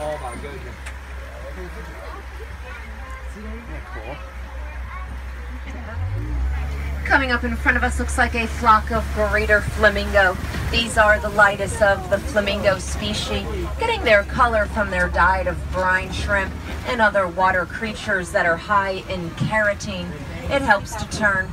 Oh my goodness. Coming up in front of us looks like a flock of greater flamingo. These are the lightest of the flamingo species, getting their color from their diet of brine shrimp and other water creatures that are high in carotene. It helps to turn